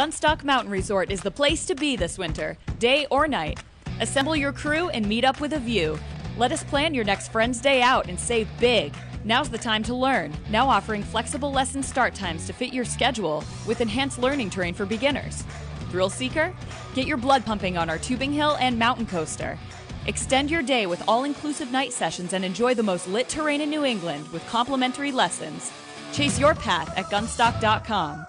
Gunstock Mountain Resort is the place to be this winter, day or night. Assemble your crew and meet up with a view. Let us plan your next friend's day out and save big. Now's the time to learn. Now offering flexible lesson start times to fit your schedule with enhanced learning terrain for beginners. Thrill seeker? Get your blood pumping on our tubing hill and mountain coaster. Extend your day with all inclusive night sessions and enjoy the most lit terrain in New England with complimentary lessons. Chase your path at gunstock.com.